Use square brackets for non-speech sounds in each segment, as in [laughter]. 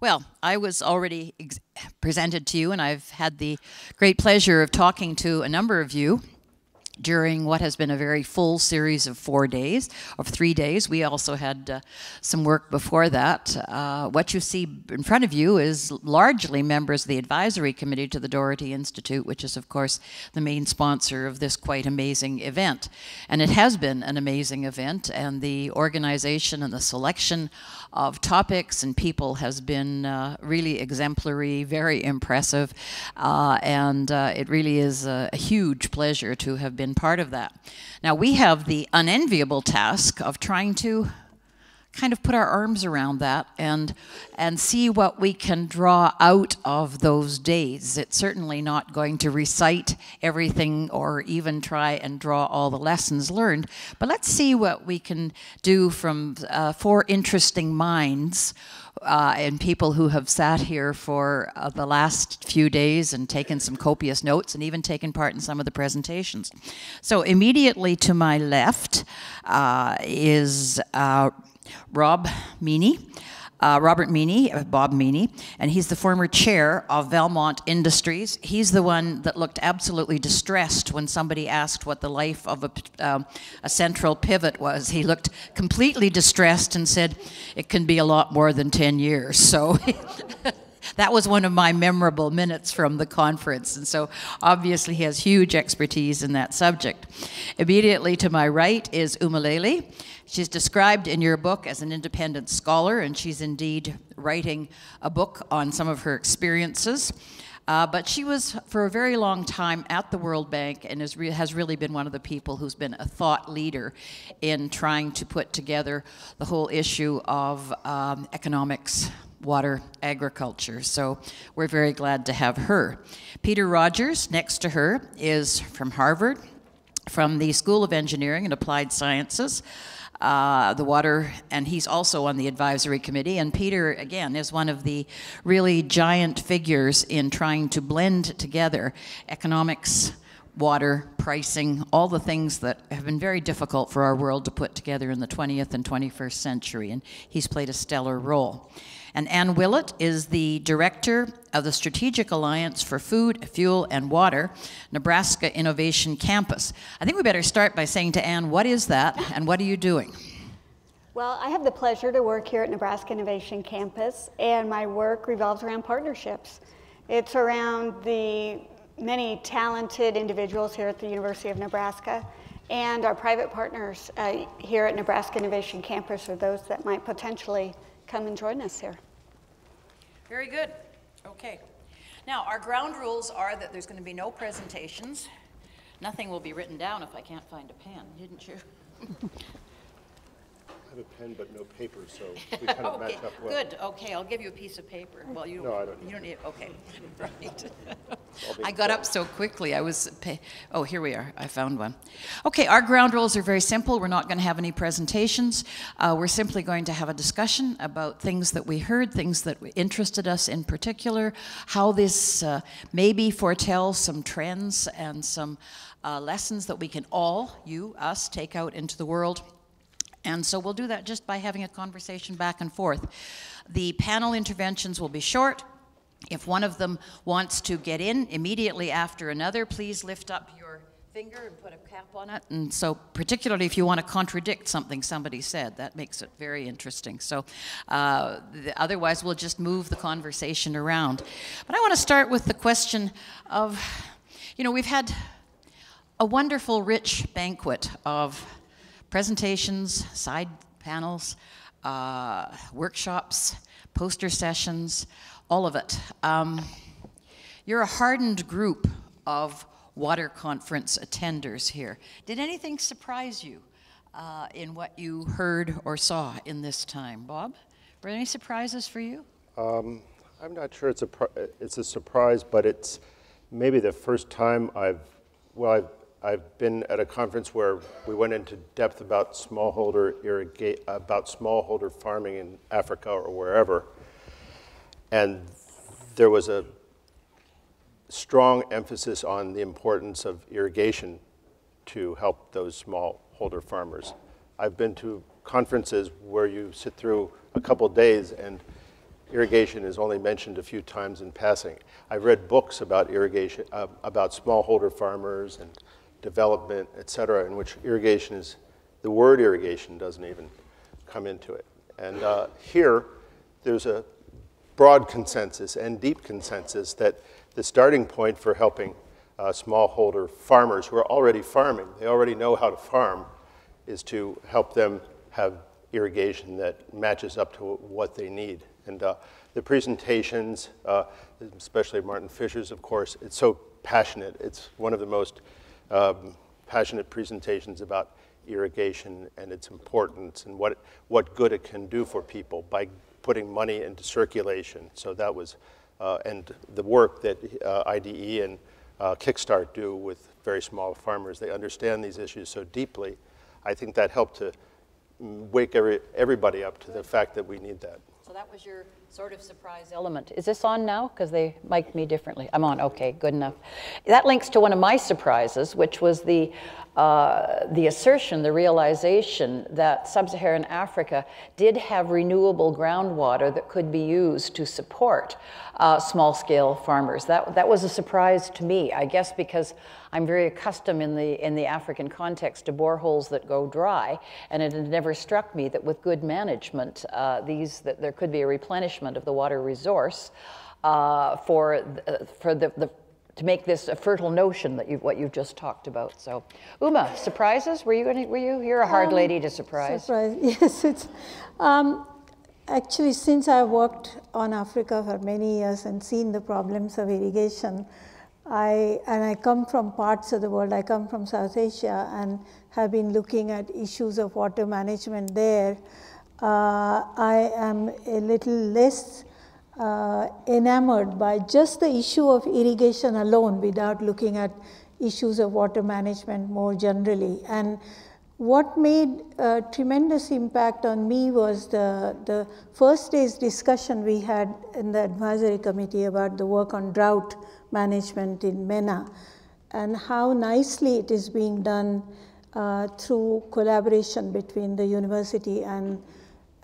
Well, I was already presented to you, and I've had the great pleasure of talking to a number of you during what has been a very full series of four days, of three days. We also had uh, some work before that. Uh, what you see in front of you is largely members of the advisory committee to the Daugherty Institute, which is, of course, the main sponsor of this quite amazing event. And it has been an amazing event, and the organization and the selection of topics and people has been uh, really exemplary, very impressive, uh, and uh, it really is a, a huge pleasure to have been part of that. Now, we have the unenviable task of trying to kind of put our arms around that and and see what we can draw out of those days. It's certainly not going to recite everything or even try and draw all the lessons learned, but let's see what we can do from uh, four interesting minds uh, and people who have sat here for uh, the last few days and taken some copious notes and even taken part in some of the presentations. So immediately to my left uh, is uh, Rob Meaney. Uh, Robert Meaney, uh, Bob Meaney, and he's the former chair of Valmont Industries. He's the one that looked absolutely distressed when somebody asked what the life of a, um, a central pivot was. He looked completely distressed and said, It can be a lot more than 10 years. So. [laughs] that was one of my memorable minutes from the conference. And so obviously he has huge expertise in that subject. Immediately to my right is Uma Lele. She's described in your book as an independent scholar, and she's indeed writing a book on some of her experiences. Uh, but she was, for a very long time, at the World Bank and re has really been one of the people who's been a thought leader in trying to put together the whole issue of um, economics, water, agriculture. So we're very glad to have her. Peter Rogers, next to her, is from Harvard, from the School of Engineering and Applied Sciences uh, the water, and he's also on the advisory committee. And Peter, again, is one of the really giant figures in trying to blend together economics, water, pricing, all the things that have been very difficult for our world to put together in the 20th and 21st century. And he's played a stellar role. And Ann Willet is the director of the Strategic Alliance for Food, Fuel, and Water, Nebraska Innovation Campus. I think we better start by saying to Ann, what is that and what are you doing? Well, I have the pleasure to work here at Nebraska Innovation Campus, and my work revolves around partnerships. It's around the many talented individuals here at the University of Nebraska and our private partners uh, here at Nebraska Innovation Campus are those that might potentially come and join us here. Very good. Okay. Now, our ground rules are that there's going to be no presentations. Nothing will be written down if I can't find a pen, didn't you? [laughs] I have a pen but no paper, so [laughs] we kind of okay, match up well. Good, okay, I'll give you a piece of paper. Well, you No, I don't You don't need, okay, [laughs] right. [laughs] I got up so quickly, I was, oh, here we are, I found one. Okay, our ground rules are very simple. We're not going to have any presentations. Uh, we're simply going to have a discussion about things that we heard, things that interested us in particular, how this uh, maybe foretells some trends and some uh, lessons that we can all, you, us, take out into the world and so we'll do that just by having a conversation back and forth. The panel interventions will be short. If one of them wants to get in immediately after another, please lift up your finger and put a cap on it. And so, particularly if you want to contradict something somebody said, that makes it very interesting. So, uh, the, otherwise, we'll just move the conversation around. But I want to start with the question of you know, we've had a wonderful, rich banquet of presentations, side panels, uh, workshops, poster sessions, all of it. Um, you're a hardened group of water conference attenders here. Did anything surprise you uh, in what you heard or saw in this time? Bob, were there any surprises for you? Um, I'm not sure it's a, it's a surprise, but it's maybe the first time I've, well, I've I've been at a conference where we went into depth about smallholder irrigate, about smallholder farming in Africa or wherever, and there was a strong emphasis on the importance of irrigation to help those smallholder farmers. I've been to conferences where you sit through a couple days and irrigation is only mentioned a few times in passing. I've read books about irrigation, uh, about smallholder farmers and development, et cetera, in which irrigation is, the word irrigation doesn't even come into it. And uh, here, there's a broad consensus and deep consensus that the starting point for helping uh, smallholder farmers who are already farming, they already know how to farm, is to help them have irrigation that matches up to what they need. And uh, the presentations, uh, especially Martin Fisher's, of course, it's so passionate. It's one of the most um, passionate presentations about irrigation and its importance and what, what good it can do for people by putting money into circulation. So that was, uh, and the work that uh, IDE and uh, Kickstart do with very small farmers, they understand these issues so deeply. I think that helped to wake every, everybody up to the fact that we need that. So that was your sort of surprise element. Is this on now? Because they mic me differently. I'm on, okay, good enough. That links to one of my surprises, which was the, uh, the assertion, the realization that sub-Saharan Africa did have renewable groundwater that could be used to support uh, small-scale farmers. That, that was a surprise to me, I guess because I'm very accustomed in the, in the African context to boreholes that go dry, and it had never struck me that with good management, uh, these, that there could be a replenishment of the water resource uh, for, uh, for the, the to make this a fertile notion that you what you've just talked about. So, Uma, surprises? Were you any, were you you're a hard um, lady to surprise? Surprise, [laughs] yes. It's um, actually since I worked on Africa for many years and seen the problems of irrigation. I, and I come from parts of the world, I come from South Asia and have been looking at issues of water management there. Uh, I am a little less uh, enamored by just the issue of irrigation alone without looking at issues of water management more generally. And what made a tremendous impact on me was the, the first day's discussion we had in the advisory committee about the work on drought management in MENA and how nicely it is being done uh, through collaboration between the university and,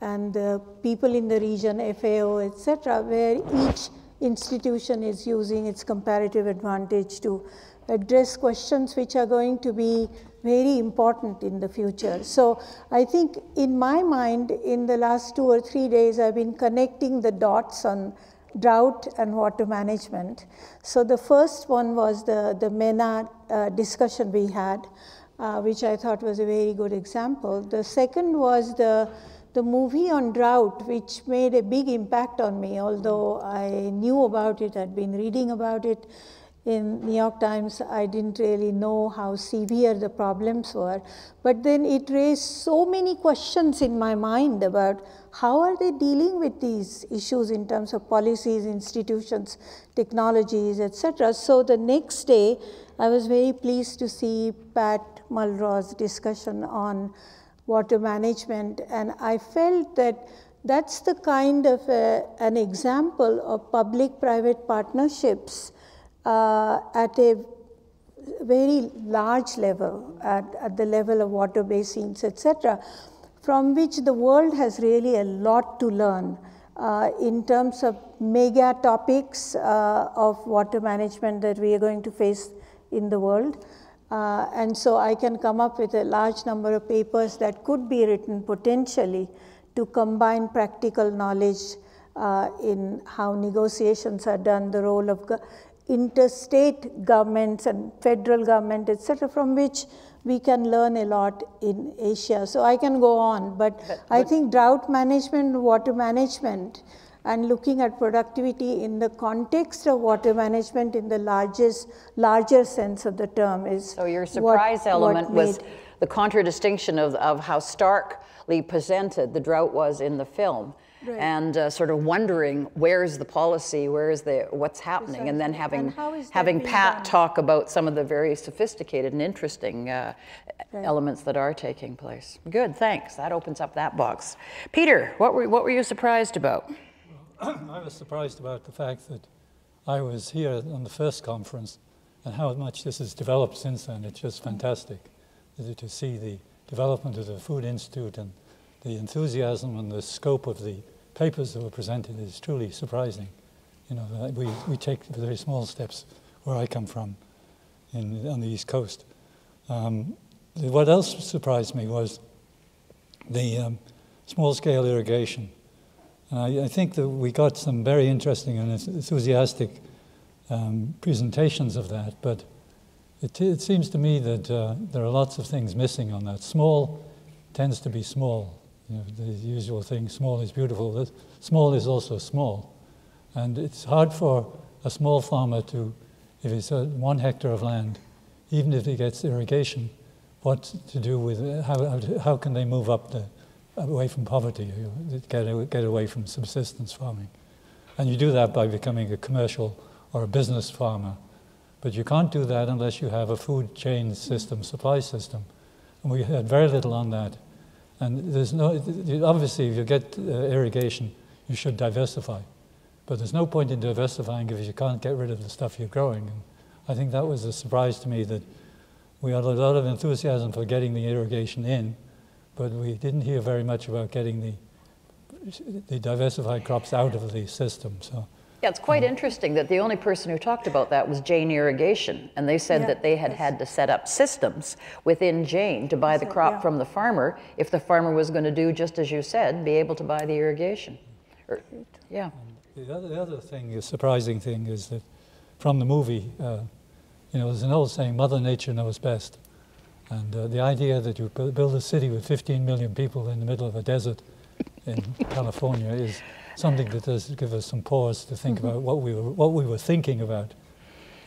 and the people in the region, FAO, etc., where each institution is using its comparative advantage to address questions which are going to be very important in the future. So I think in my mind, in the last two or three days, I've been connecting the dots on drought and water management. So the first one was the, the MENA uh, discussion we had, uh, which I thought was a very good example. The second was the, the movie on drought, which made a big impact on me, although I knew about it, I'd been reading about it in New York Times, I didn't really know how severe the problems were. But then it raised so many questions in my mind about how are they dealing with these issues in terms of policies, institutions, technologies, etc. So the next day, I was very pleased to see Pat Mulroy's discussion on water management, and I felt that that's the kind of a, an example of public-private partnerships uh, at a very large level, at, at the level of water basins, etc., from which the world has really a lot to learn uh, in terms of mega topics uh, of water management that we are going to face in the world. Uh, and so I can come up with a large number of papers that could be written potentially to combine practical knowledge uh, in how negotiations are done, the role of interstate governments and federal government, etc., from which we can learn a lot in Asia. So I can go on, but, but, I think drought management, water management, and looking at productivity in the context of water management in the largest, larger sense of the term is. So your surprise what, element what was the contradistinction of, of how starkly presented the drought was in the film right. and uh, sort of wondering where's the policy, where's the what's happening, exactly. and then having and having Pat done? talk about some of the very sophisticated and interesting uh, right. elements that are taking place. Good, thanks. That opens up that box. Peter, what were what were you surprised about? [coughs] I was surprised about the fact that I was here on the first conference and how much this has developed since then. It's just fantastic to see the development of the Food Institute and the enthusiasm and the scope of the papers that were presented is truly surprising. You know, we, we take very small steps where I come from in, on the East Coast. Um, what else surprised me was the um, small scale irrigation. I, I, think that we got some very interesting and enthusiastic um, presentations of that, but it, it, seems to me that uh, there are lots of things missing on that. Small tends to be small. You know, the usual thing, small is beautiful. But small is also small. And it's hard for a small farmer to, if it's a one hectare of land, even if he gets irrigation, what to do with it, how, how can they move up the, away from poverty, get, get away from subsistence farming. And you do that by becoming a commercial or a business farmer. But you can't do that unless you have a food chain system, supply system. And we had very little on that. And there's no, obviously, if you get uh, irrigation, you should diversify. But there's no point in diversifying if you can't get rid of the stuff you're growing. And I think that was a surprise to me that we had a lot of enthusiasm for getting the irrigation in, but we didn't hear very much about getting the, the diversified crops out of the system. So. Yeah, it's quite um, interesting that the only person who talked about that was Jain Irrigation, and they said yeah, that they had had to set up systems within Jain to buy the crop yeah. from the farmer if the farmer was going to do just as you said, be able to buy the irrigation. Or, yeah. The other, the other thing, the surprising thing, is that from the movie, uh, you know, there's an old saying, Mother Nature knows best. And uh, the idea that you build a city with 15 million people in the middle of a desert in [laughs] California is something that does give us some pause to think mm-hmm. about what we, were, what we were thinking about.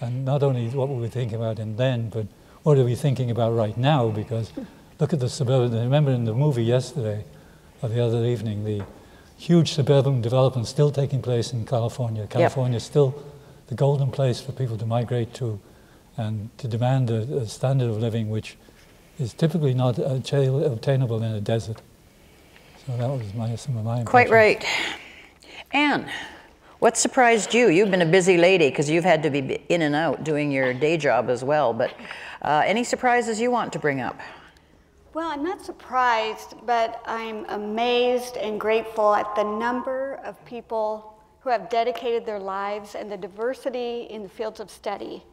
And not only what we were thinking about in then, but what are we thinking about right now? Because look at the suburban, I remember in the movie yesterday, or the other evening, the huge suburban development still taking place in California. California yep. is still the golden place for people to migrate to and to demand a, a standard of living which is typically not obtainable in a desert. So that was my, some of my Quite right. Ann, what surprised you? You've been a busy lady because you've had to be in and out doing your day job as well, but uh, any surprises you want to bring up? Well, I'm not surprised, but I'm amazed and grateful at the number of people who have dedicated their lives and the diversity in the fields of study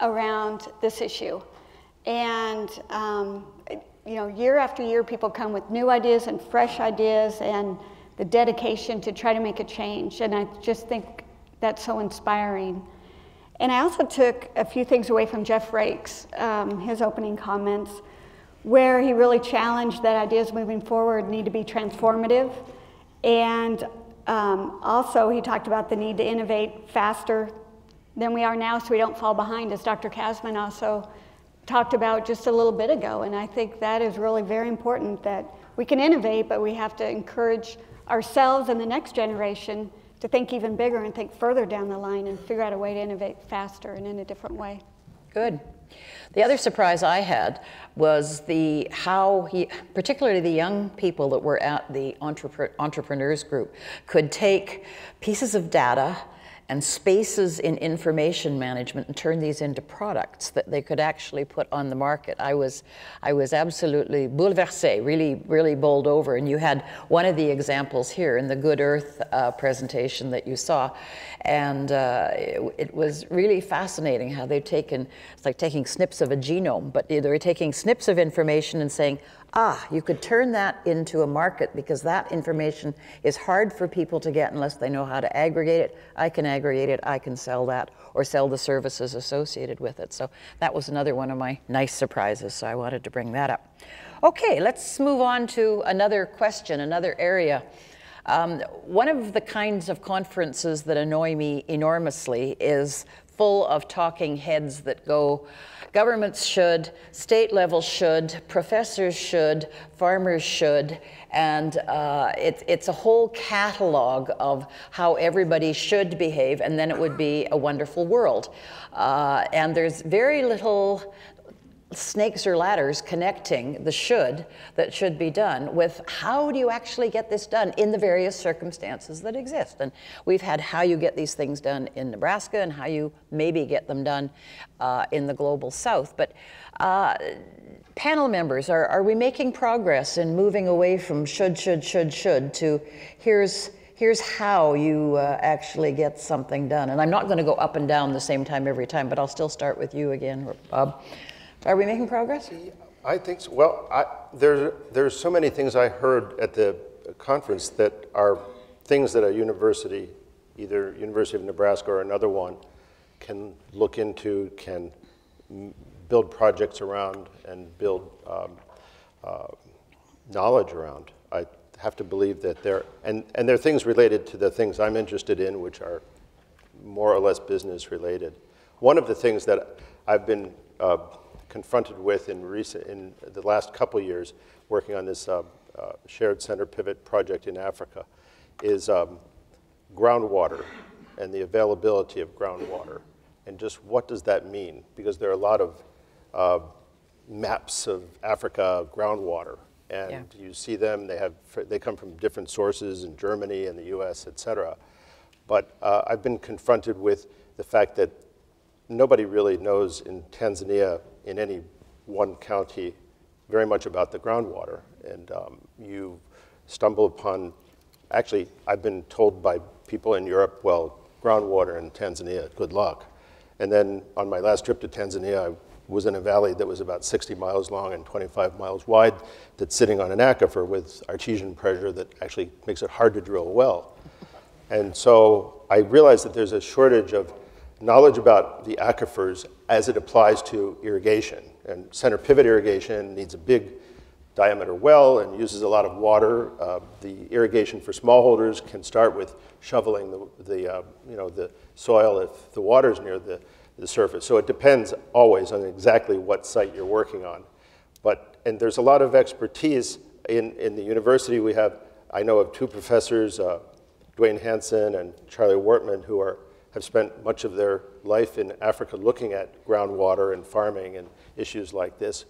around this issue. And, um, you know, year after year, people come with new ideas and fresh ideas and the dedication to try to make a change. And I just think that's so inspiring. And I also took a few things away from Jeff Raikes, um, his opening comments, where he really challenged that ideas moving forward need to be transformative. And um, also, he talked about the need to innovate faster than we are now so we don't fall behind, as Dr. Cassman also talked about just a little bit ago. And I think that is really very important that we can innovate, but we have to encourage ourselves and the next generation to think even bigger and think further down the line and figure out a way to innovate faster and in a different way. Good. The other surprise I had was the how he, particularly the young people that were at the entrepreneurs group, could take pieces of data and spaces in information management and turn these into products that they could actually put on the market. I was, I was absolutely bouleversé, really, really bowled over. And you had one of the examples here in the Good Earth uh, presentation that you saw. And uh, it, it, was really fascinating how they've taken, it's like taking snips of a genome, but they were taking snips of information and saying, ah, you could turn that into a market because that information is hard for people to get unless they know how to aggregate it. I can aggregate it, I can sell that, or sell the services associated with it. So that was another one of my nice surprises, so I wanted to bring that up. Okay, let's move on to another question, another area. Um, one of the kinds of conferences that annoy me enormously is full of talking heads that go, Governments should, state level should, professors should, farmers should, and uh, it, it's a whole catalog of how everybody should behave, and then it would be a wonderful world. Uh, and there's very little snakes or ladders connecting the should that should be done with how do you actually get this done in the various circumstances that exist. And we've had how you get these things done in Nebraska and how you maybe get them done uh, in the global south. But uh, panel members, are, are we making progress in moving away from should, should, should, should to here's here's how you uh, actually get something done. And I'm not going to go up and down the same time every time, but I'll still start with you again, Bob. Are we making progress? I think so. Well, I, there's, there's so many things I heard at the conference that are things that a university, either University of Nebraska or another one, can look into, can build projects around, and build um, uh, knowledge around. I have to believe that there, and, and there are things related to the things I'm interested in, which are more or less business related. One of the things that I've been uh, confronted with in, recent, in the last couple years working on this uh, uh, shared center pivot project in Africa is um, groundwater and the availability of groundwater and just what does that mean? Because there are a lot of uh, maps of Africa groundwater and yeah. you see them, they, have, they come from different sources in Germany and the US, et cetera. But uh, I've been confronted with the fact that nobody really knows in Tanzania in any one county very much about the groundwater. And um, you stumble upon, actually, I've been told by people in Europe, well, groundwater in Tanzania, good luck. And then on my last trip to Tanzania, I was in a valley that was about 60 miles long and 25 miles wide that's sitting on an aquifer with artesian pressure that actually makes it hard to drill a well. And so I realized that there's a shortage of knowledge about the aquifers as it applies to irrigation. And center pivot irrigation needs a big diameter well and uses a lot of water. Uh, the irrigation for smallholders can start with shoveling the, the uh, you know, the soil if the water is near the, the surface. So it depends always on exactly what site you're working on. But, and there's a lot of expertise in, in the university. We have, I know of two professors, uh, Dwayne Hansen and Charlie Wortmann, who are have spent much of their life in Africa looking at groundwater and farming and issues like this,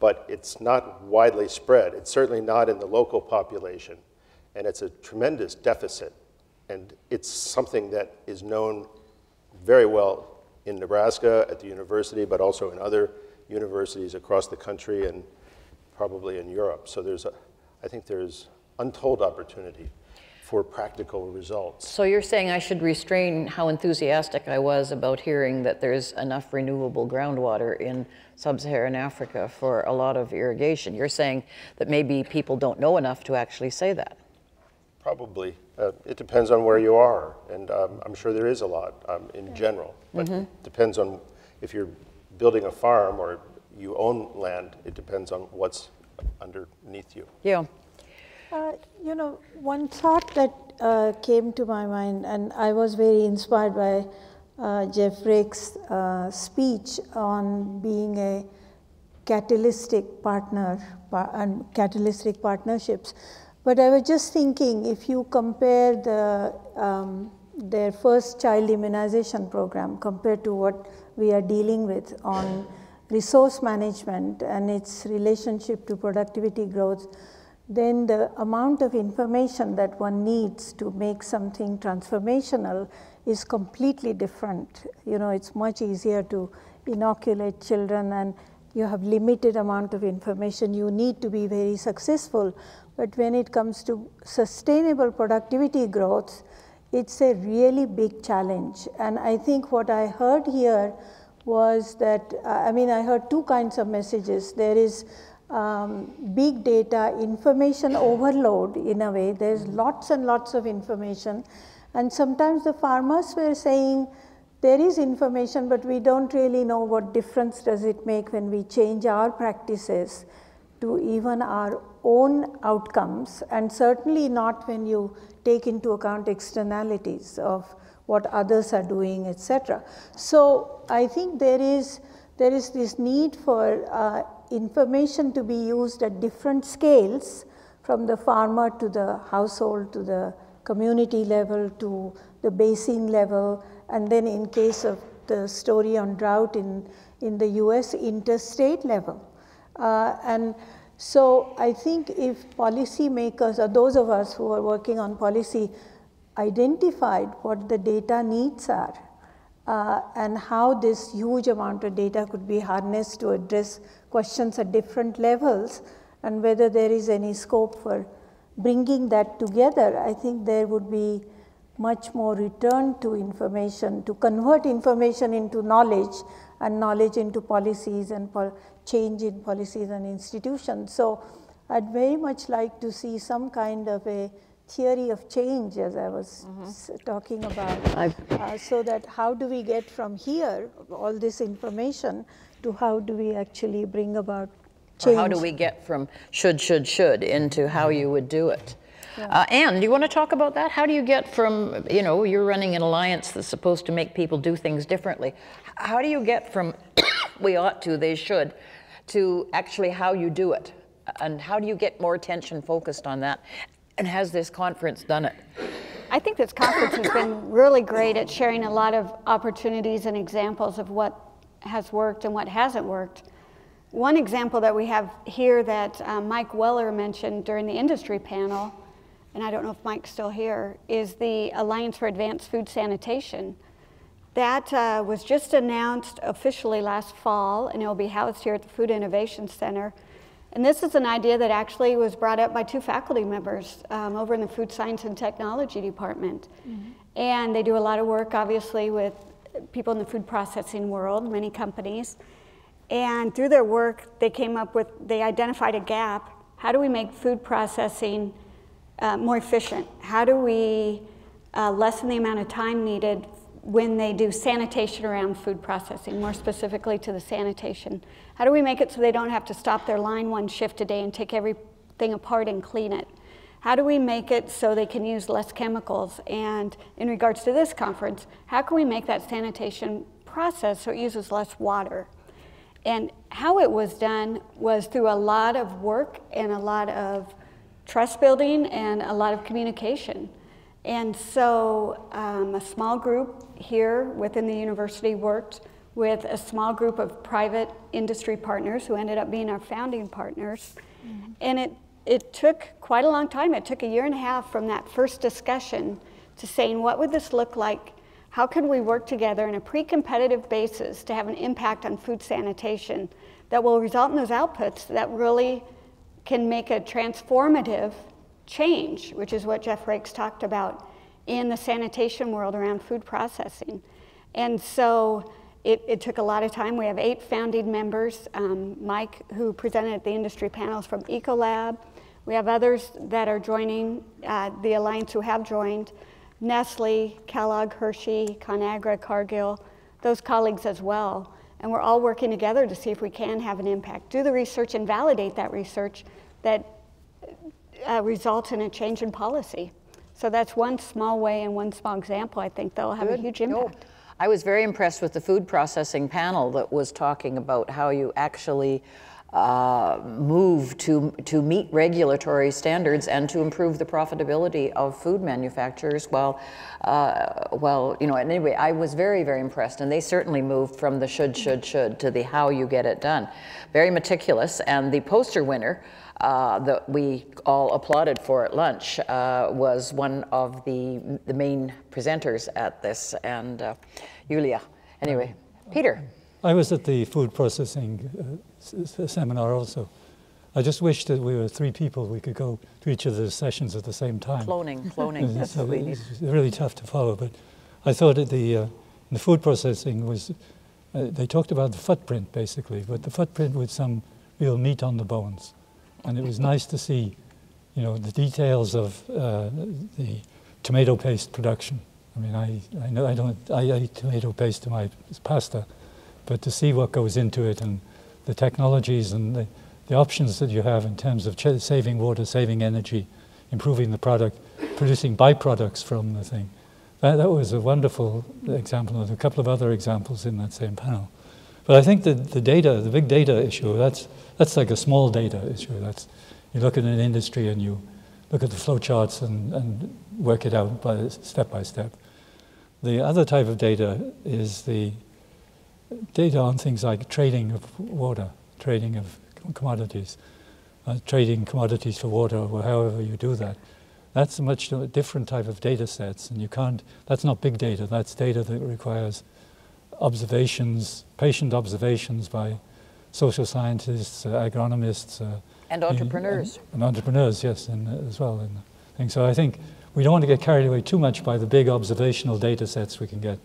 but it's not widely spread. It's certainly not in the local population, and it's a tremendous deficit. And it's something that is known very well in Nebraska at the university, but also in other universities across the country and probably in Europe. So there's, a, I think there's untold opportunity for practical results. So you're saying I should restrain how enthusiastic I was about hearing that there's enough renewable groundwater in sub-Saharan Africa for a lot of irrigation. You're saying that maybe people don't know enough to actually say that. Probably. Uh, it depends on where you are, and um, I'm sure there is a lot um, in general, but mm -hmm. it depends on if you're building a farm or you own land, it depends on what's underneath you. Yeah. Uh, you know, one thought that uh, came to my mind, and I was very inspired by uh, Jeff Raikes' uh, speech on being a catalytic partner par and catalytic partnerships. But I was just thinking, if you compare the um, their first child immunization program compared to what we are dealing with on resource management and its relationship to productivity growth, then the amount of information that one needs to make something transformational is completely different. You know, it's much easier to inoculate children and you have limited amount of information. You need to be very successful. But when it comes to sustainable productivity growth, it's a really big challenge. And I think what I heard here was that, uh, I mean, I heard two kinds of messages. There is um, big data information overload in a way. There's lots and lots of information. And sometimes the farmers were saying, there is information, but we don't really know what difference does it make when we change our practices to even our own outcomes, and certainly not when you take into account externalities of what others are doing, etc. So I think there is there is this need for uh, information to be used at different scales from the farmer to the household to the community level to the basin level and then in case of the story on drought in, in the US interstate level. Uh, and so I think if policymakers or those of us who are working on policy identified what the data needs are uh, and how this huge amount of data could be harnessed to address questions at different levels and whether there is any scope for bringing that together, I think there would be much more return to information, to convert information into knowledge and knowledge into policies and change in policies and institutions. So I'd very much like to see some kind of a theory of change, as I was mm-hmm. talking about, uh, so that how do we get from here, all this information, to how do we actually bring about change? Or how do we get from should, should, should into how you would do it? Yeah. Uh, Ann, do you want to talk about that? How do you get from, you know, you're running an alliance that's supposed to make people do things differently. How do you get from [coughs] we ought to, they should, to actually how you do it? And how do you get more attention focused on that? And has this conference done it? I think this conference has been really great at sharing a lot of opportunities and examples of what has worked and what hasn't worked. One example that we have here that uh, Mike Weller mentioned during the industry panel, and I don't know if Mike's still here, is the Alliance for Advanced Food Sanitation. That uh, was just announced officially last fall, and it will be housed here at the Food Innovation Center. And this is an idea that actually was brought up by two faculty members um, over in the Food Science and Technology Department. Mm-hmm. And they do a lot of work, obviously, with people in the food processing world, many companies. And through their work, they came up with, they identified a gap. How do we make food processing uh, more efficient? How do we uh, lessen the amount of time needed when they do sanitation around food processing, more specifically to the sanitation? How do we make it so they don't have to stop their line one shift a day and take everything apart and clean it? How do we make it so they can use less chemicals? And in regards to this conference, how can we make that sanitation process so it uses less water? And how it was done was through a lot of work and a lot of trust building and a lot of communication. And so um, a small group here within the university worked with a small group of private industry partners who ended up being our founding partners. Mm-hmm. And it, it took quite a long time. It took a year and a half from that first discussion to saying, what would this look like? How can we work together in a pre competitive basis to have an impact on food sanitation that will result in those outputs that really can make a transformative change, which is what Jeff Raikes talked about in the sanitation world around food processing. And so it, it took a lot of time. We have eight founding members. Um, Mike, who presented at the industry panels from Ecolab. We have others that are joining uh, the alliance who have joined. Nestle, Kellogg, Hershey, ConAgra, Cargill, those colleagues as well. And we're all working together to see if we can have an impact, do the research and validate that research that uh, results in a change in policy. So that's one small way and one small example I think that will have Good. a huge impact. I was very impressed with the food processing panel that was talking about how you actually uh, move to, to meet regulatory standards and to improve the profitability of food manufacturers. Well, uh, well, you know, anyway, I was very, very impressed, and they certainly moved from the should, should, should to the how you get it done. Very meticulous, and the poster winner uh, that we all applauded for at lunch uh, was one of the, the main presenters at this, and uh, Julia. Anyway, Peter. I was at the food processing uh, seminar also. I just wish that we were three people, we could go to each of the sessions at the same time. Cloning, cloning, [laughs] that's what we need. It's really tough to follow, but I thought that the, uh, the food processing was, uh, they talked about the footprint basically, but the footprint with some real meat on the bones and it was nice to see, you know, the details of uh, the tomato paste production. I mean, I, I know I don't I eat tomato paste to my pasta, but to see what goes into it and the technologies and the, the options that you have in terms of saving water, saving energy, improving the product, producing byproducts from the thing. That, that was a wonderful example, and a couple of other examples in that same panel. But I think that the data, the big data issue, that's that's like a small data issue. That's you look at an industry and you look at the flow charts and, and work it out by step by step. The other type of data is the data on things like trading of water, trading of commodities, uh, trading commodities for water, or however you do that. That's a much different type of data sets, and you can't. That's not big data. That's data that requires observations, patient observations by social scientists, uh, agronomists. Uh, And entrepreneurs. And, and entrepreneurs, yes, and, uh, as well. And, thing. So I think we don't want to get carried away too much by the big observational data sets we can get,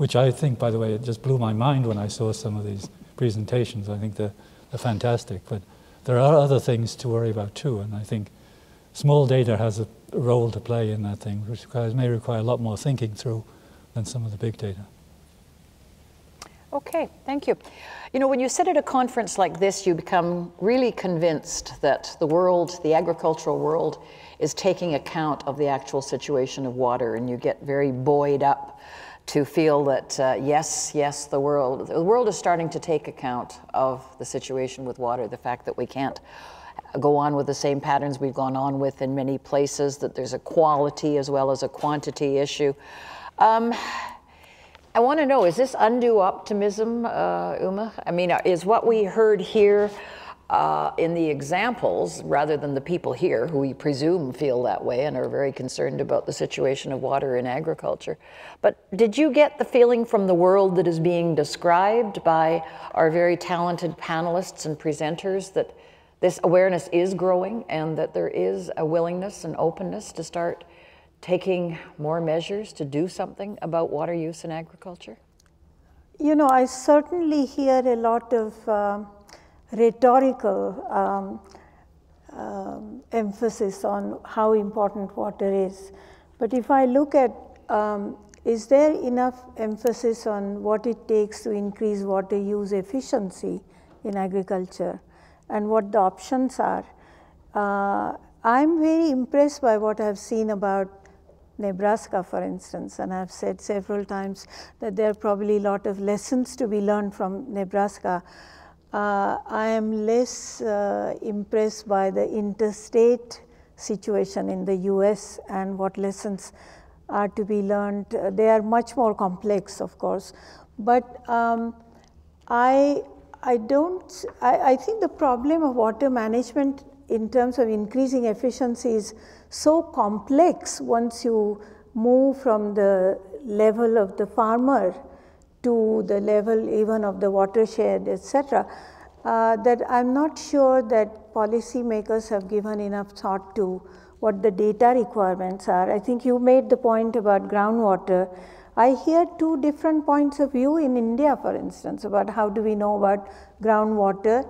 which I think, by the way, it just blew my mind when I saw some of these presentations. I think they're, they're fantastic. But there are other things to worry about too, and I think small data has a role to play in that thing, which requires, may require a lot more thinking through than some of the big data. Okay, thank you. You know, when you sit at a conference like this, you become really convinced that the world, the agricultural world, is taking account of the actual situation of water, and you get very buoyed up to feel that uh, yes, yes, the world, the world is starting to take account of the situation with water, the fact that we can't go on with the same patterns we've gone on with in many places, that there's a quality as well as a quantity issue. Um, I want to know, is this undue optimism, uh, Uma? I mean, is what we heard here uh, in the examples, rather than the people here who we presume feel that way and are very concerned about the situation of water in agriculture. But did you get the feeling from the world that is being described by our very talented panelists and presenters that this awareness is growing and that there is a willingness and openness to start taking more measures to do something about water use in agriculture? You know, I certainly hear a lot of uh, rhetorical um, um, emphasis on how important water is. But if I look at um, is there enough emphasis on what it takes to increase water use efficiency in agriculture and what the options are? Uh, I'm very impressed by what I've seen about Nebraska, for instance, and I've said several times that there are probably a lot of lessons to be learned from Nebraska. Uh, I am less uh, impressed by the interstate situation in the US and what lessons are to be learned. Uh, they are much more complex, of course, but um, I, I don't, I, I think the problem of water management in terms of increasing efficiency is so complex once you move from the level of the farmer to the level even of the watershed, etc., uh, that I'm not sure that policymakers have given enough thought to what the data requirements are. I think you made the point about groundwater. I hear two different points of view in India, for instance, about how do we know about groundwater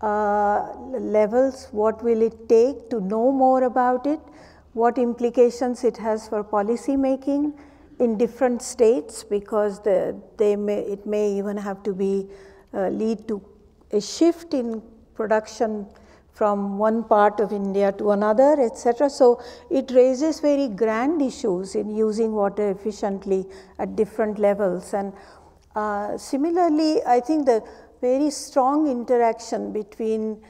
uh, levels, what will it take to know more about it, what implications it has for policy making in different states because the, they may, it may even have to be uh, lead to a shift in production from one part of India to another, etc. So it raises very grand issues in using water efficiently at different levels. And uh, similarly, I think the very strong interaction between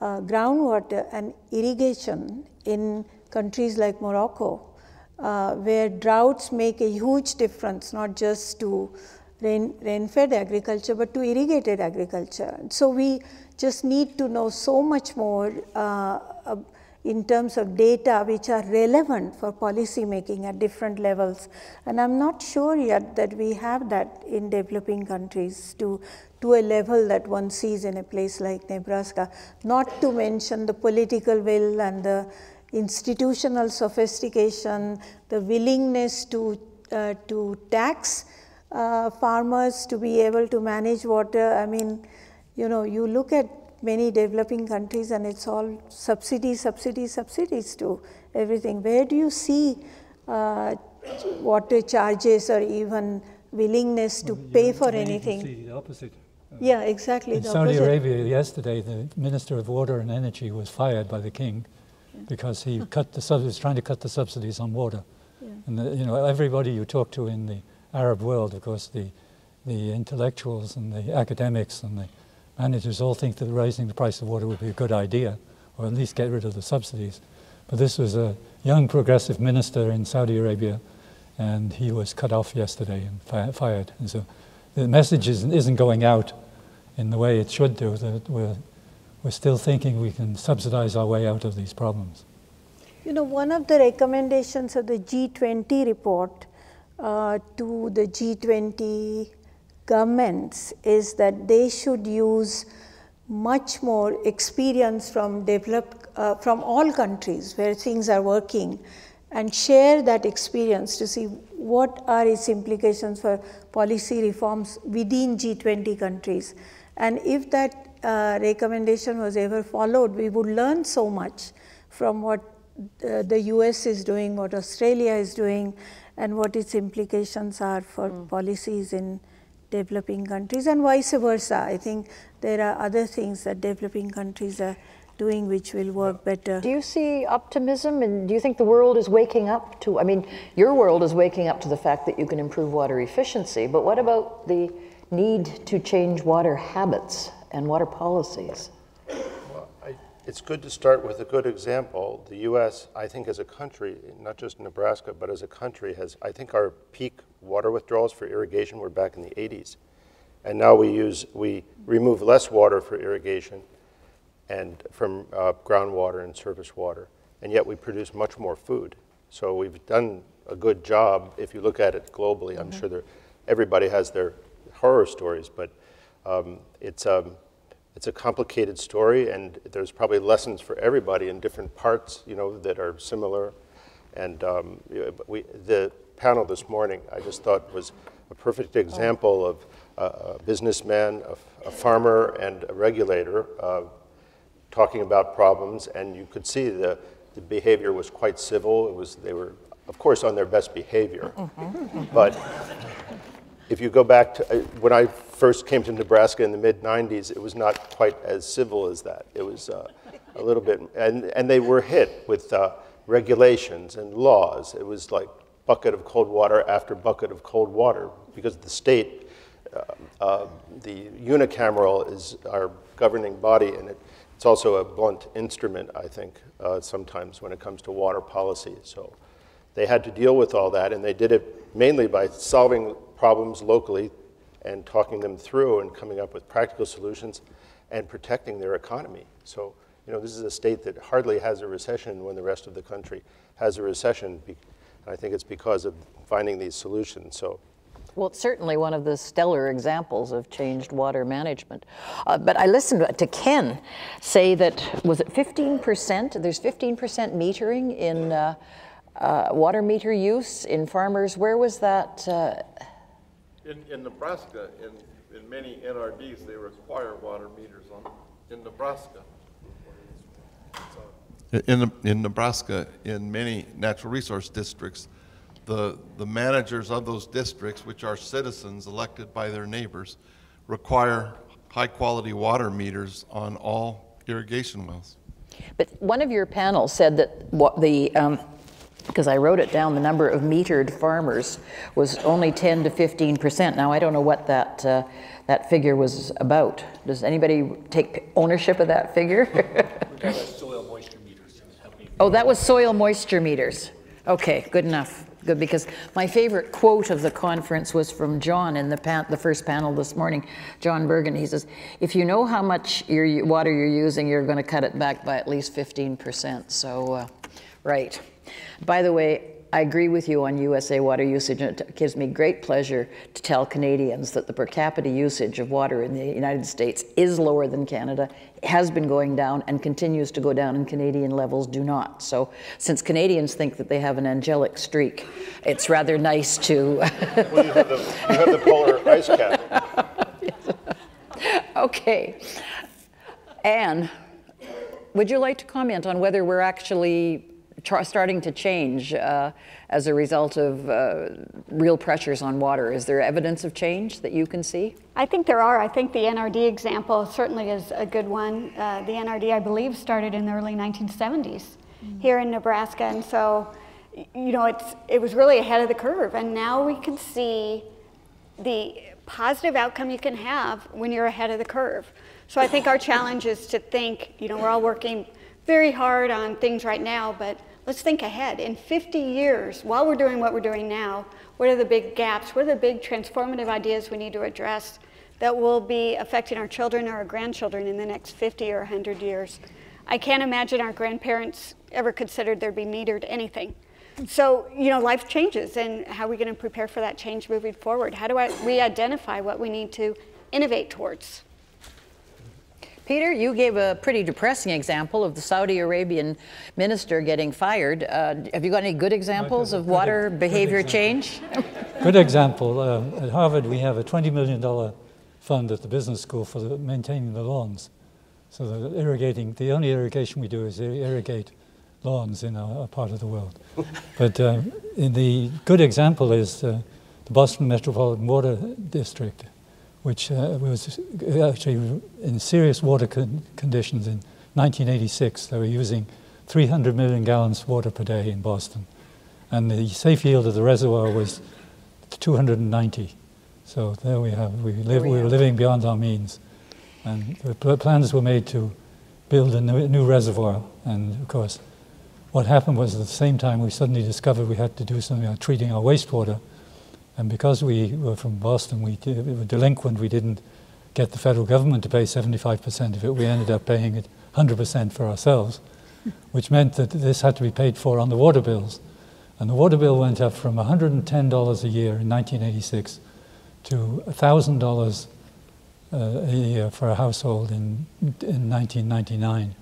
uh, groundwater and irrigation in countries like Morocco, uh, where droughts make a huge difference, not just to rain, rain-fed agriculture, but to irrigated agriculture. So we just need to know so much more uh, in terms of data which are relevant for policy making at different levels. And I'm not sure yet that we have that in developing countries to, to a level that one sees in a place like Nebraska, not to mention the political will and the institutional sophistication, the willingness to, uh, to tax uh, farmers to be able to manage water. I mean, you know, you look at many developing countries and it's all subsidies, subsidies, subsidies to everything. Where do you see uh, water charges or even willingness to well, pay for anything? See the opposite. Yeah, exactly. In Saudi opposite. Arabia yesterday, the Minister of Water and Energy was fired by the king because he [laughs] cut the subsidies, trying to cut the subsidies on water. Yeah. And the, you know, everybody you talk to in the Arab world, of course, the the intellectuals and the academics and the managers all think that raising the price of water would be a good idea, or at least get rid of the subsidies. But this was a young progressive minister in Saudi Arabia, and he was cut off yesterday and fi fired. And so the message isn't, isn't going out in the way it should do, that we're, we're still thinking we can subsidize our way out of these problems. You know, one of the recommendations of the G20 report uh, to the G20 governments is that they should use much more experience from developed, uh, from all countries where things are working and share that experience to see what are its implications for policy reforms within G20 countries. And if that uh, recommendation was ever followed, we would learn so much from what uh, the US is doing, what Australia is doing, and what its implications are for mm. policies in developing countries and vice versa. I think there are other things that developing countries are doing which will work better. Do you see optimism and do you think the world is waking up to, I mean, your world is waking up to the fact that you can improve water efficiency, but what about the need to change water habits and water policies? well, It's good to start with a good example. The U.S., I think, as a country, not just Nebraska, but as a country, has, I think, our peak water withdrawals for irrigation were back in the 80s. And now we use, we remove less water for irrigation and from uh, groundwater and surface water, and yet we produce much more food. So we've done a good job if you look at it globally. Mm -hmm. I'm mm-hmm. sure there, everybody has their horror stories, but um, it's, um, it's a complicated story, and there's probably lessons for everybody in different parts, you know, that are similar. And um, we, the panel this morning, I just thought was a perfect example of a businessman, a, a farmer, and a regulator uh, talking about problems, and you could see the, the behavior was quite civil. It was, they were, of course, on their best behavior. Mm-hmm. But if you go back to uh, when I first came to Nebraska in the mid 90s, it was not quite as civil as that. It was uh, a little bit, and, and they were hit with uh, regulations and laws. It was like bucket of cold water after bucket of cold water because the state, uh, uh, the unicameral is our governing body, and it, it's also a blunt instrument, I think, uh, sometimes when it comes to water policy. So they had to deal with all that, and they did it mainly by solving problems locally and talking them through and coming up with practical solutions and protecting their economy. So, you know, this is a state that hardly has a recession when the rest of the country has a recession. And I think it's because of finding these solutions. So, well, it's certainly one of the stellar examples of changed water management. Uh, but I listened to Ken say that, was it 15%? There's 15% metering in uh, uh, water meter use in farmers. Where was that? In, in Nebraska, in, in many NRDs, they require water meters on, in Nebraska. In, in Nebraska, in many natural resource districts, the, the managers of those districts, which are citizens elected by their neighbors, require high quality water meters on all irrigation wells. But one of your panels said that what the um, because I wrote it down, the number of metered farmers was only 10 to 15 percent. Now, I don't know what that, uh, that figure was about. Does anybody take ownership of that figure? [laughs] Oh, that was soil moisture meters. Okay, good enough. Good, because my favorite quote of the conference was from John in the, the first panel this morning. John Bergen, he says, if you know how much your water you're using, you're going to cut it back by at least 15%. So, uh, right. By the way, I agree with you on USA water usage, and it gives me great pleasure to tell Canadians that the per capita usage of water in the United States is lower than Canada, has been going down, and continues to go down, and Canadian levels do not. So, since Canadians think that they have an angelic streak, it's rather nice to. [laughs] well, you have, the, you have the polar ice cap. [laughs] okay. Ann, would you like to comment on whether we're actually starting to change uh, as a result of uh, real pressures on water. Is there evidence of change that you can see? I think there are. I think the NRD example certainly is a good one. Uh, the NRD, I believe, started in the early 1970s mm-hmm. here in Nebraska, and so you know it's it was really ahead of the curve. And now we can see the positive outcome you can have when you're ahead of the curve. So I think our challenge is to think. You know, we're all working very hard on things right now, but let's think ahead. In 50 years, while we're doing what we're doing now, what are the big gaps? What are the big transformative ideas we need to address that will be affecting our children or our grandchildren in the next 50 or 100 years? I can't imagine our grandparents ever considered there'd be metered anything. So, you know, life changes, and how are we going to prepare for that change moving forward? How do I, we identify what we need to innovate towards? Peter, you gave a pretty depressing example of the Saudi Arabian minister getting fired. Uh, have you got any good examples of water good behavior example. change? [laughs] Good example. Uh, at Harvard, we have a $20 million fund at the business school for the, maintaining the lawns. So the irrigating, the only irrigation we do is irrigate lawns in our, our part of the world. [laughs] but in the good example is uh, the Boston Metropolitan Water District, which uh, was actually in serious water con- conditions in 1986. They were using 300 million gallons of water per day in Boston. And the safe yield of the reservoir was 290. So there we have, we, live, we were living beyond our means. And the pl- plans were made to build a new, new reservoir. And of course, what happened was at the same time we suddenly discovered we had to do something about treating our wastewater. And because we were from Boston, we, we were delinquent, we didn't get the federal government to pay 75% of it. We ended up paying it 100% for ourselves, which meant that this had to be paid for on the water bills. And the water bill went up from $110 a year in 1986 to $1,000 uh, a year for a household in, in 1999.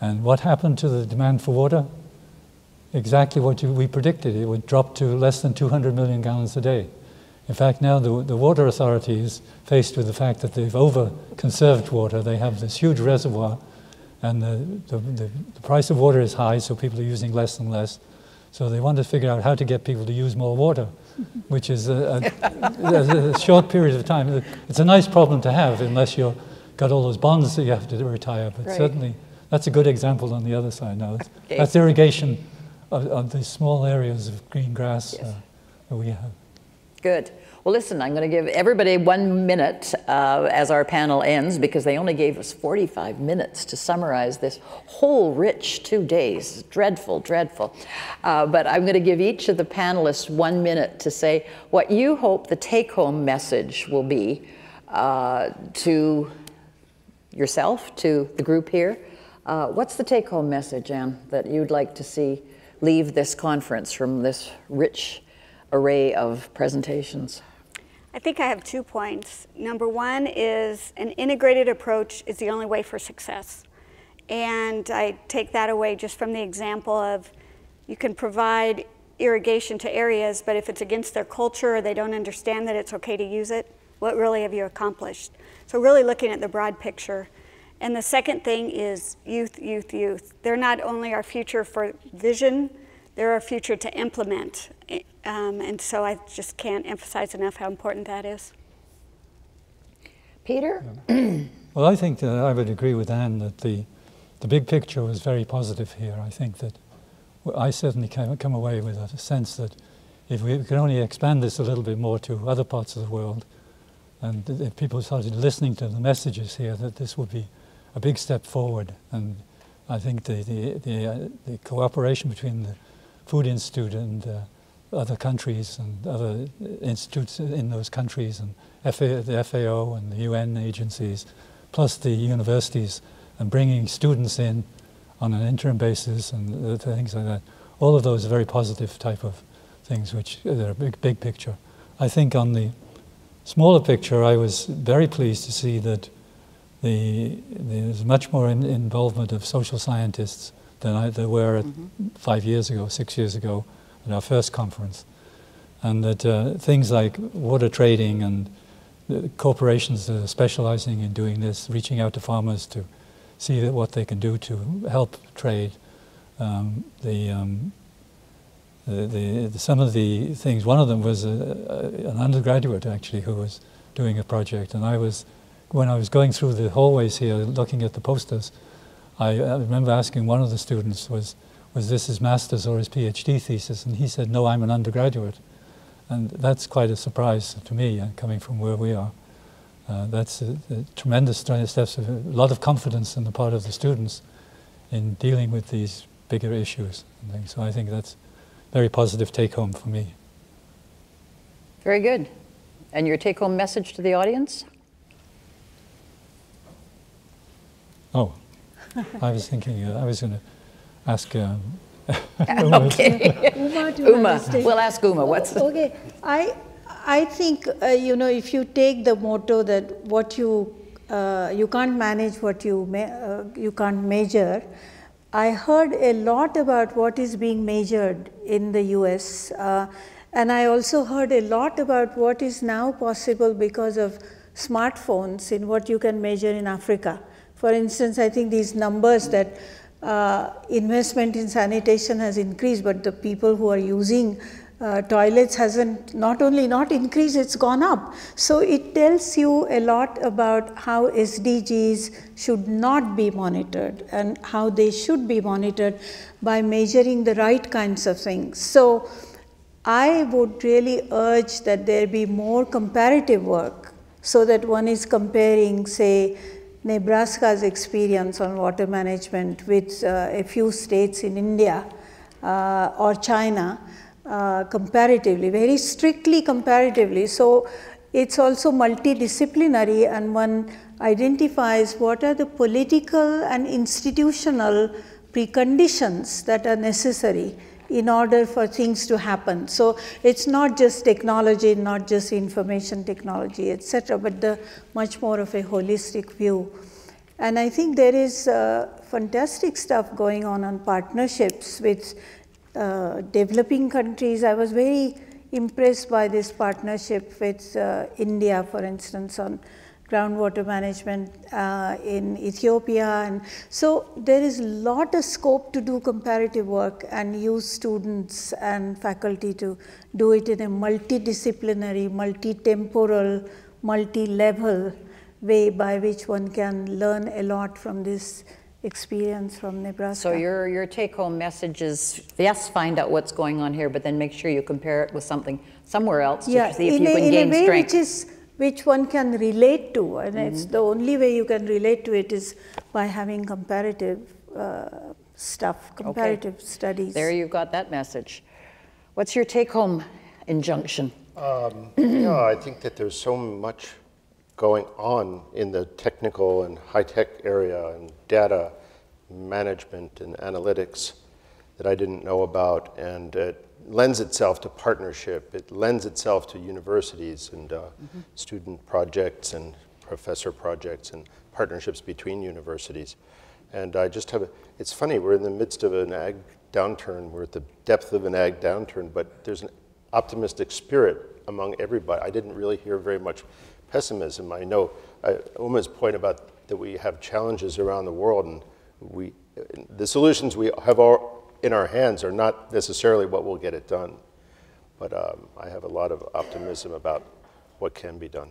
And what happened to the demand for water? Exactly what you, we predicted. It would drop to less than 200 million gallons a day. In fact, now the, the water authority is faced with the fact that they've over conserved water. They have this huge reservoir, and the, the, the, the price of water is high, so people are using less and less. So they want to figure out how to get people to use more water, [laughs] which is a, a, a short period of time. It's a nice problem to have, unless you've got all those bonds that you have to retire. But Right. certainly, that's a good example on the other side now. That's, Okay. that's irrigation of, of these small areas of green grass Yes. uh, that we have. Good. Well, listen, I'm going to give everybody one minute uh, as our panel ends because they only gave us 45 minutes to summarize this whole rich two days. Dreadful, dreadful. Uh, but I'm going to give each of the panelists one minute to say what you hope the take home message will be uh, to yourself, to the group here. Uh, what's the take home message, Ann, that you'd like to see leave this conference from this rich array of presentations? I think I have two points. Number one is an integrated approach is the only way for success. And I take that away just from the example of you can provide irrigation to areas, but if it's against their culture or they don't understand that it's okay to use it, what really have you accomplished? So, really looking at the broad picture. And the second thing is youth, youth, youth. They're not only our future for vision, they're our future to implement. Um, and so I just can't emphasize enough how important that is. Peter? [clears throat] Well, I think that I would agree with Ann that the, the big picture was very positive here. I think that I certainly came, come away with a sense that if we could only expand this a little bit more to other parts of the world, and if people started listening to the messages here, that this would be a big step forward. And I think the, the, the, uh, the cooperation between the Food Institute and uh, other countries and other institutes in those countries and FA, the FAO and the UN agencies, plus the universities, and bringing students in on an interim basis and uh, things like that. All of those are very positive type of things, which are a big, big picture. I think on the smaller picture, I was very pleased to see that the, there's much more in, involvement of social scientists than I, there were at five years ago, six years ago at our first conference. And that uh, things like water trading and the corporations that are specializing in doing this, reaching out to farmers to see that what they can do to help trade. Um, the, um, the, the, the, some of the things, one of them was a, a, an undergraduate actually who was doing a project. And I was, when I was going through the hallways here looking at the posters, I, I remember asking one of the students, was, was this his master's or his PhD thesis? And he said, no, I'm an undergraduate. And that's quite a surprise to me, uh, coming from where we are. Uh, that's a, a tremendous steps, a lot of confidence on the part of the students in dealing with these bigger issues. So I think that's very positive take home for me. Very good. And your take home message to the audience? Oh, I was thinking, uh, I was going to ask. Um, [laughs] okay. Uma, to Uma, we'll ask Uma. What's the, Okay, I, I think, uh, you know, if you take the motto that what you uh, you can't manage what you, uh, you can't measure. I heard a lot about what is being measured in the US, uh, and I also heard a lot about what is now possible because of smartphones in what you can measure in Africa. For instance, I think these numbers that uh, investment in sanitation has increased, but the people who are using uh, toilets hasn't not only not increased, it's gone up. So it tells you a lot about how SDGs should not be monitored and how they should be monitored by measuring the right kinds of things. So I would really urge that there be more comparative work so that one is comparing, say, Nebraska's experience on water management with uh, a few states in India uh, or China uh, comparatively, very strictly comparatively. So it's also multidisciplinary and one identifies what are the political and institutional preconditions that are necessary in order for things to happen. So it's not just technology, not just information technology, etc., but the much more of a holistic view. And I think there is uh, fantastic stuff going on on partnerships with uh, developing countries. I was very impressed by this partnership with uh, India, for instance, on groundwater management uh, in Ethiopia. And so there is a lot of scope to do comparative work and use students and faculty to do it in a multidisciplinary, multi-temporal, multi-level way by which one can learn a lot from this experience from Nebraska. So your, your take-home message is, yes, find out what's going on here, but then make sure you compare it with something somewhere else yeah, to see if you a, can in gain strength. Which one can relate to, and mm-hmm. it's the only way you can relate to it is by having comparative uh, stuff, comparative okay. studies. There you've got that message. What's your take-home injunction? Um, yeah, I think that there's so much going on in the technical and high-tech area and data management and analytics that I didn't know about, and it lends itself to partnership. It lends itself to universities and uh, mm-hmm. student projects and professor projects and partnerships between universities. And I just have a, it's funny, we're in the midst of an ag downturn, we're at the depth of an ag downturn, but there's an optimistic spirit among everybody. I didn't really hear very much pessimism. I know I, Uma's point about that we have challenges around the world, and we, the solutions we have all in our hands are not necessarily what will get it done. But um, I have a lot of optimism about what can be done.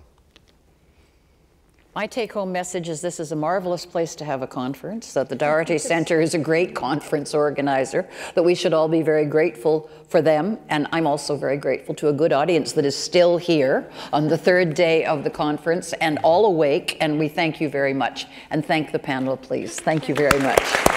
My take home message is this is a marvelous place to have a conference, that the Daugherty [laughs] Center is a great conference organizer, that we should all be very grateful for them. And I'm also very grateful to a good audience that is still here on the third day of the conference and all awake. And we thank you very much. And thank the panel, please. Thank you very much.